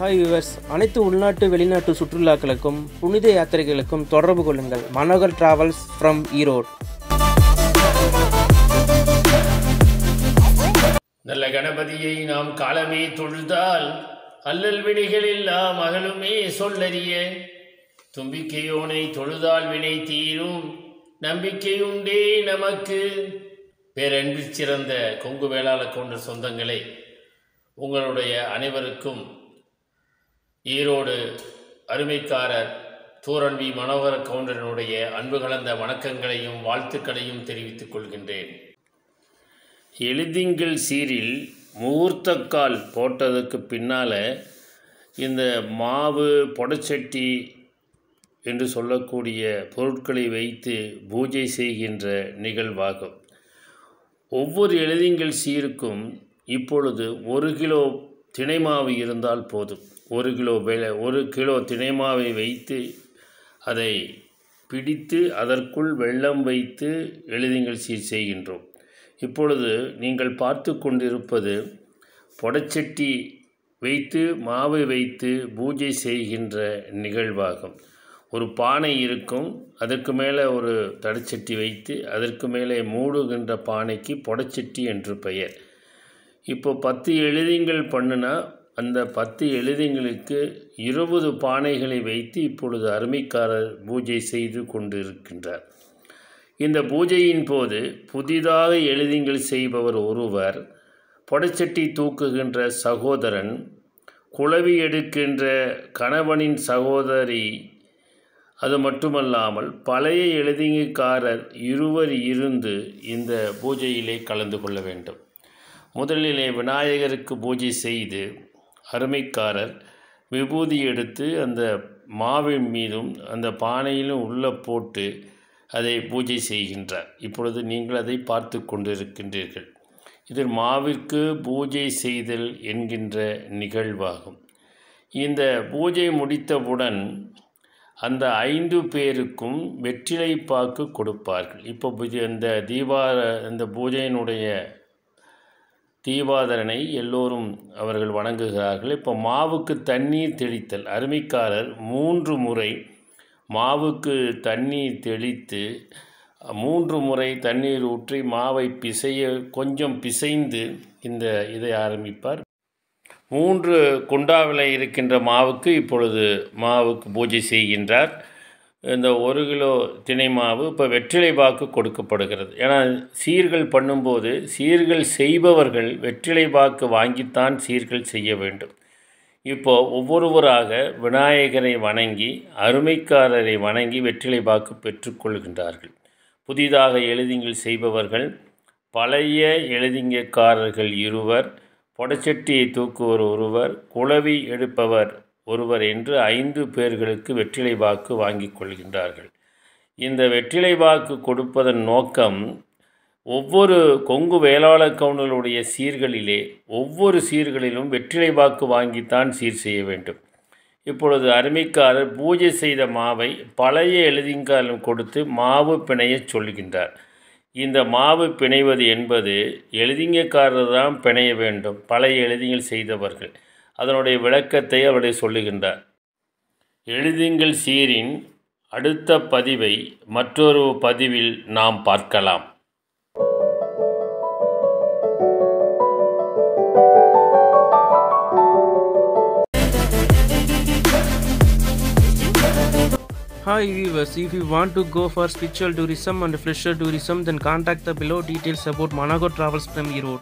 Hi viewers அனைத்து உள்நாட்டு வெளிநாட்டு சுற்றுலாக்களுக்கும் புனித யாத்திரைகளுக்கும் தொடர்பு கொள்ளுங்கள். மனோகர் டிராவல்ஸ் ஃப்ரம் ஈரோடு நல்ல கணபதியை நாம் காலமே தொழுதால் அல்லல் வினைகள் எல்லாம் அகலுமே சொல்லறிய. தும்பிக்கையோனை தொழுதால் வினை தீரும். நம்பிக்கையுண்டே நமக்கு. பேரன்பில் சிறந்த கொங்கு வேளாள கொண்ட சொந்தங்களே உங்களுடைய அனைவருக்கும் ஈரோடு அருமைக்காரர் தூரன்வி மனோகர கவுண்டரனுடைய அன்பு கலந்த வணக்கங்களையும் வாழ்த்துக்களையும் தெரிவித்துக் கொள்கின்றேன். எழுதிங்கள் சீரில் முகூர்த்தக்கால் போட்டதுக்கு பின்னால் இந்த மாவு பொடச்சட்டி என்று சொல்லக்கூடிய பொருட்களை வைத்து பூஜை செய்கின்ற நிகழ்வாகும். ஒவ்வொரு எழுதிங்கள் சீருக்கும் இப்பொழுது ஒரு கிலோ திணைமாவு இருந்தால் போதும். ஒரு கிலோ வெ ஒரு கிலோ திணைமாவை வைத்து அதை பிடித்து அதற்குள் வெள்ளம் வைத்து எழுதிங்கள் சீர் செய்கின்றோம். இப்பொழுது நீங்கள் பார்த்து கொண்டிருப்பது பொடச்சட்டி வைத்து மாவை வைத்து பூஜை செய்கின்ற நிகழ்வாகும். ஒரு பானை இருக்கும் அதற்கு மேலே ஒரு தடைச்சட்டி வைத்து அதற்கு மேலே மூடுகின்ற பானைக்கு பொடச்சட்டி என்று பெயர். இப்போ பத்து எழுதிங்கள் பண்ணுனா அந்த பத்து எழுதிங்களுக்கு இருபது பானைகளை வைத்து இப்பொழுது அருமைக்காரர் பூஜை செய்து கொண்டிருக்கின்றார். இந்த பூஜையின் போது புதிதாக எழுதிங்கள் செய்பவர் ஒருவர் பொடச்சட்டி தூக்குகின்ற சகோதரன் குளவி எடுக்கின்ற கணவனின் சகோதரி அது மட்டுமல்லாமல் பழைய எழுதிங்காரர் இருவர் இருந்து இந்த பூஜையிலே கலந்து கொள்ள வேண்டும். முதலிலே விநாயகருக்கு பூஜை செய்து அருமைக்காரர் விபூதி எடுத்து அந்த மாவின் மீதும் அந்த பானையிலும் உள்ளே போட்டு அதை பூஜை செய்கின்றார். இப்பொழுது நீங்கள் அதை பார்த்து கொண்டிருக்கின்றீர்கள். இது மாவிற்கு பூஜை செய்தல் என்கின்ற நிகழ்வாகும். இந்த பூஜை முடித்தவுடன் அந்த ஐந்து பேருக்கும் வெற்றிலை பாக்கு கொடுப்பார்கள். இப்போ இந்த தீபா இந்த பூஜையினுடைய தீபாதரனை எல்லோரும் அவர்கள் வணங்குகிறார்கள். இப்போ மாவுக்கு தண்ணீர் தெளித்தல். அருமைக்காரர் மூன்று முறை மாவுக்கு தண்ணீர் தெளித்து மூன்று முறை தண்ணீர் ஊற்றி மாவை பிசைய கொஞ்சம் பிசைந்து இந்த இதை ஆரம்பிப்பார். மூன்று குண்டாவில் இருக்கின்ற மாவுக்கு இப்பொழுது மாவுக்கு பூஜை செய்கின்றார். இந்த ஒரு கிலோ தினை மாவு இப்போ வெற்றிலை பாக்கு கொடுக்கப்படுகிறது. ஏன்னா சீர்கள் பண்ணும்போது சீர்கள் செய்பவர்கள் வெற்றிலை பாக்கு வாங்கித்தான் சீர்கள் செய்ய வேண்டும். இப்போ ஒவ்வொருவராக விநாயகரை வணங்கி அருமைக்காரரை வணங்கி வெற்றிலை பாக்கு பெற்றுக்கொள்கின்றார்கள் புதிதாக எழுதிங்கள் செய்பவர்கள் பழைய எழுதிங்கக்காரர்கள் இருவர் பொடச்சட்டியை தூக்குவர் ஒருவர் குளவி எடுப்பவர் ஒருவர் என்று ஐந்து பேர்களுக்கு வெற்றிலை வாக்கு வாங்கி கொள்கின்றார்கள். இந்த வெற்றிலை வாக்கு கொடுப்பதன் நோக்கம் ஒவ்வொரு கொங்கு வேளாள கவுண்டர்களுடைய சீர்களிலே ஒவ்வொரு சீர்களிலும் வெற்றிலை வாக்கு வாங்கித்தான் சீர் செய்ய வேண்டும். இப்பொழுது அருமைக்காரர் பூஜை செய்த மாவை பழைய எழுதிங்காலம் கொடுத்து மாவு பிணையச் சொல்கின்றார் இந்த மாவு பிணைவது என்பது எழுதிங்கக்காரர் தான் பிணைய வேண்டும். பழைய எழுதிங்கள் செய்தவர்கள். அதனுடைய விளக்கத்தை அவருடைய சொல்லுகின்றார் எழுதிங்கள் சீரின் அடுத்த பதிவை மற்றொரு பதிவில் நாம் பார்க்கலாம் Hi viewers, if you want to go for spiritual tourism and pleasure tourism then contact the below details about Manago Travels from Erode